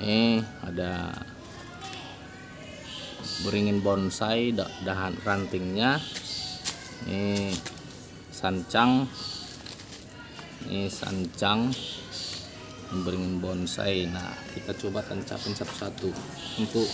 ini ada beringin bonsai dahan rantingnya. Nih sancang. Nih sancang. Beringin bonsai. Nah kita coba tancapin satu-satu untuk